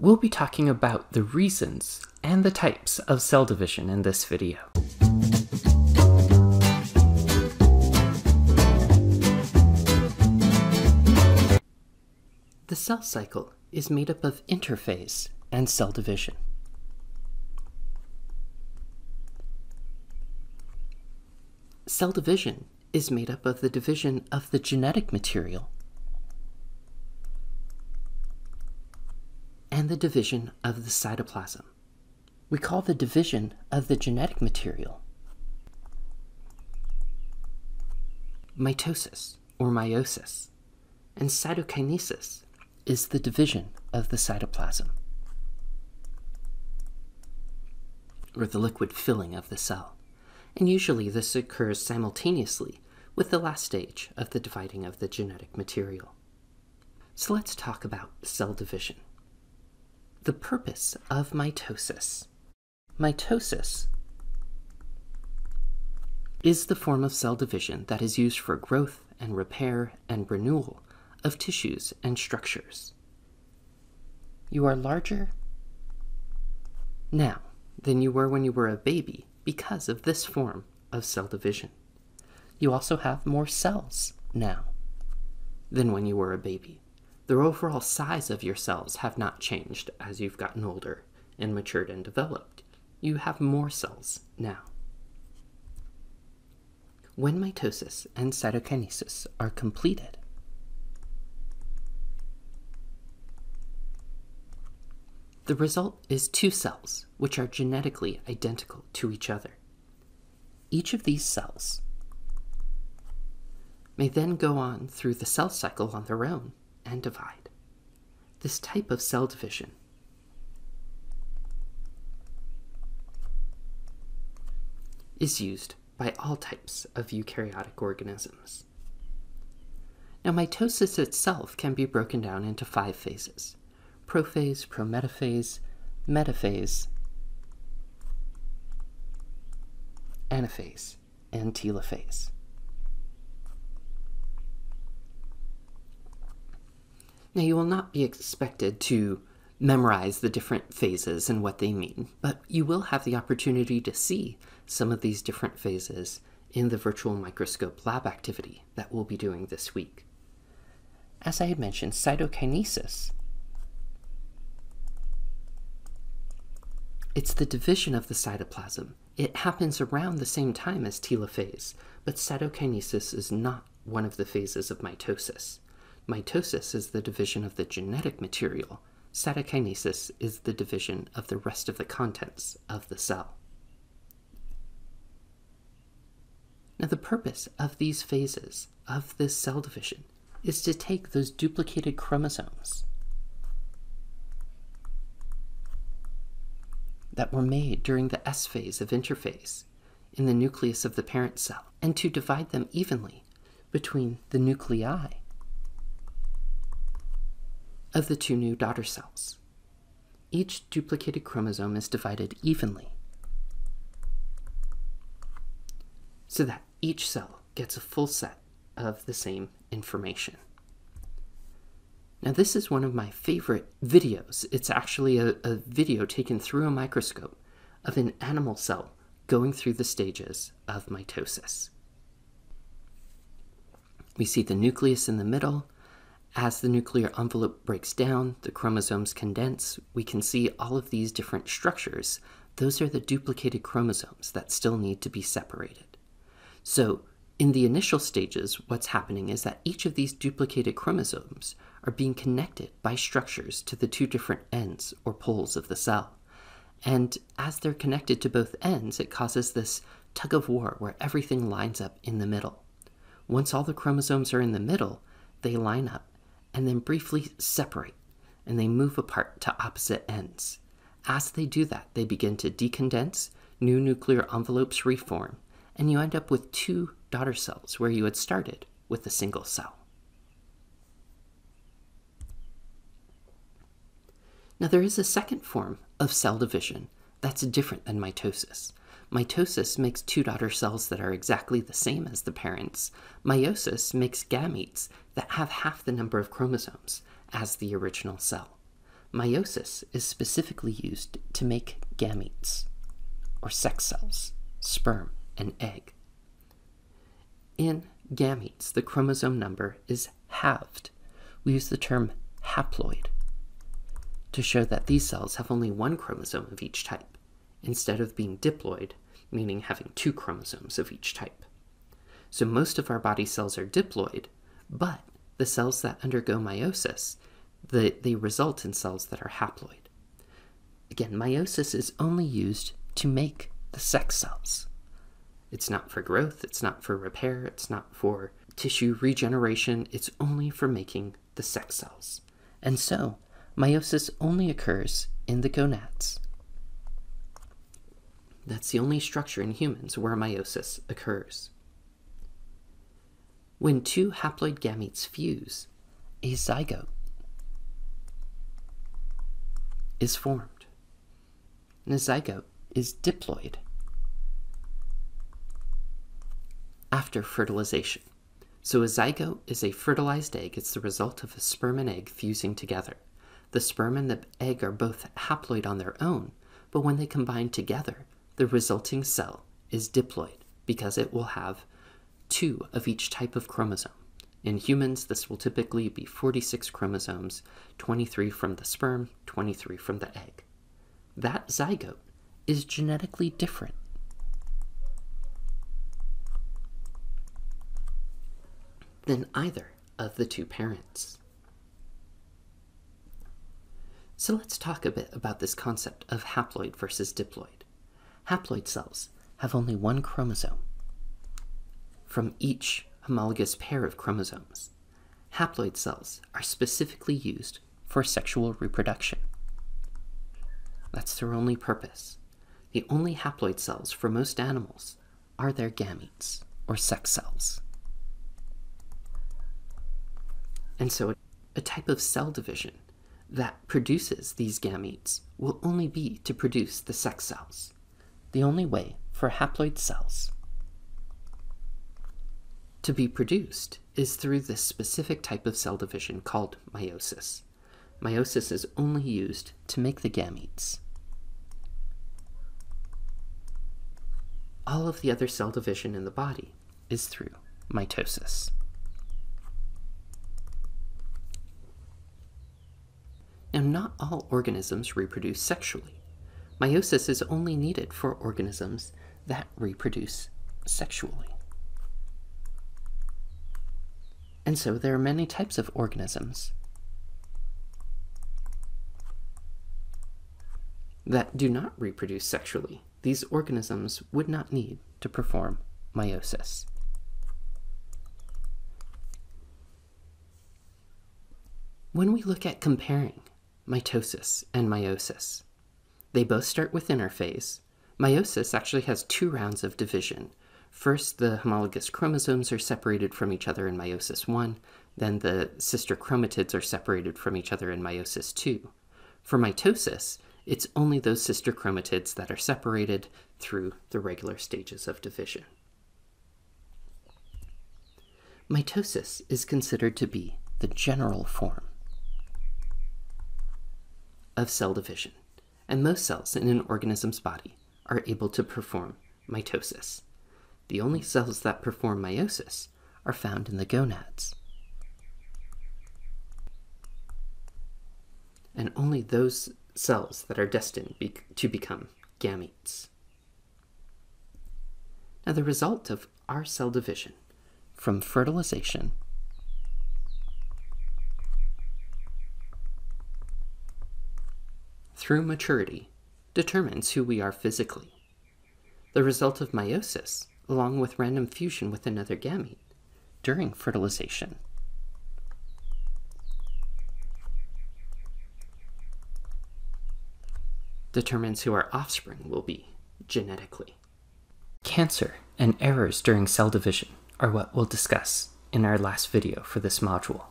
We'll be talking about the reasons and the types of cell division in this video. The cell cycle is made up of interphase and cell division. Cell division is made up of the division of the genetic material and the division of the cytoplasm. We call the division of the genetic material mitosis or meiosis, and cytokinesis is the division of the cytoplasm, or the liquid filling of the cell. And usually this occurs simultaneously with the last stage of the dividing of the genetic material. So let's talk about cell division. The purpose of mitosis. Mitosis is the form of cell division that is used for growth and repair and renewal of tissues and structures. You are larger now than you were when you were a baby because of this form of cell division. You also have more cells now than when you were a baby. The overall size of your cells have not changed as you've gotten older and matured and developed. You have more cells now. When mitosis and cytokinesis are completed, the result is two cells which are genetically identical to each other. Each of these cells may then go on through the cell cycle on their own and divide. This type of cell division is used by all types of eukaryotic organisms. Now, mitosis itself can be broken down into five phases prophase, prometaphase, metaphase, anaphase, and telophase. Now, you will not be expected to memorize the different phases and what they mean, but you will have the opportunity to see some of these different phases in the virtual microscope lab activity that we'll be doing this week. As I had mentioned, cytokinesis. It's the division of the cytoplasm. It happens around the same time as telophase, but cytokinesis is not one of the phases of mitosis. Mitosis is the division of the genetic material. Cytokinesis is the division of the rest of the contents of the cell. Now, the purpose of these phases of this cell division is to take those duplicated chromosomes that were made during the S phase of interphase in the nucleus of the parent cell and to divide them evenly between the nuclei of the two new daughter cells. Each duplicated chromosome is divided evenly so that each cell gets a full set of the same information. Now, this is one of my favorite videos. It's actually a, a, video taken through a microscope of an animal cell going through the stages of mitosis. We see the nucleus in the middle, as the nuclear envelope breaks down, the chromosomes condense. We can see all of these different structures. Those are the duplicated chromosomes that still need to be separated. So, in the initial stages, what's happening is that each of these duplicated chromosomes are being connected by structures to the two different ends or poles of the cell. And as they're connected to both ends, it causes this tug of war where everything lines up in the middle. Once all the chromosomes are in the middle, they line up and then briefly separate and they move apart to opposite ends. As they do that, they begin to decondense, new nuclear envelopes reform, and you end up with two daughter cells where you had started with a single cell. Now, there is a second form of cell division that's different than mitosis. Mitosis makes two daughter cells that are exactly the same as the parents. Meiosis makes gametes that have half the number of chromosomes as the original cell. meiosis is specifically used to make gametes, or sex cells, sperm and egg. In gametes, the chromosome number is halved. We use the term haploid to show that these cells have only one chromosome of each type, instead of being diploid, meaning having two chromosomes of each type. So most of our body cells are diploid, but the cells that undergo meiosis, the, they result in cells that are haploid. Again, meiosis is only used to make the sex cells. It's not for growth, it's not for repair, it's not for tissue regeneration, it's only for making the sex cells. And so, meiosis only occurs in the gonads. That's the only structure in humans where meiosis occurs. When two haploid gametes fuse, a zygote is formed. And a zygote is diploid after fertilization. So a zygote is a fertilized egg. It's the result of a sperm and egg fusing together. The sperm and the egg are both haploid on their own, but when they combine together, the resulting cell is diploid because it will have two of each type of chromosome. In humans, this will typically be 46 chromosomes, 23 from the sperm, 23 from the egg. That zygote is genetically different. than either of the two parents. So let's talk a bit about this concept of haploid versus diploid. Haploid cells have only one chromosome, from each homologous pair of chromosomes. Haploid cells are specifically used for sexual reproduction. That's their only purpose. The only haploid cells for most animals are their gametes, or sex cells. And so, a type of cell division that produces these gametes will only be to produce the sex cells. The only way for haploid cells to be produced is through this specific type of cell division called meiosis. Meiosis is only used to make the gametes. All of the other cell division in the body is through mitosis. Now, not all organisms reproduce sexually. Meiosis is only needed for organisms that reproduce sexually. And so there are many types of organisms that do not reproduce sexually. These organisms would not need to perform meiosis. When we look at comparing mitosis and meiosis, they both start with interphase. Meiosis actually has two rounds of division First, the homologous chromosomes are separated from each other in meiosis 1, then the sister chromatids are separated from each other in meiosis 2. For mitosis, it's only those sister chromatids that are separated through the regular stages of division. Mitosis is considered to be the general form of cell division, and most cells in an organism's body are able to perform mitosis. The only cells that perform meiosis are found in the gonads. And only those cells that are destined be to become gametes. Now, the result of our cell division from fertilization through maturity determines who we are physically. The result of meiosis along with random fusion with another gamete during fertilization. Determines who our offspring will be genetically. Cancer and errors during cell division are what we'll discuss in our last video for this module.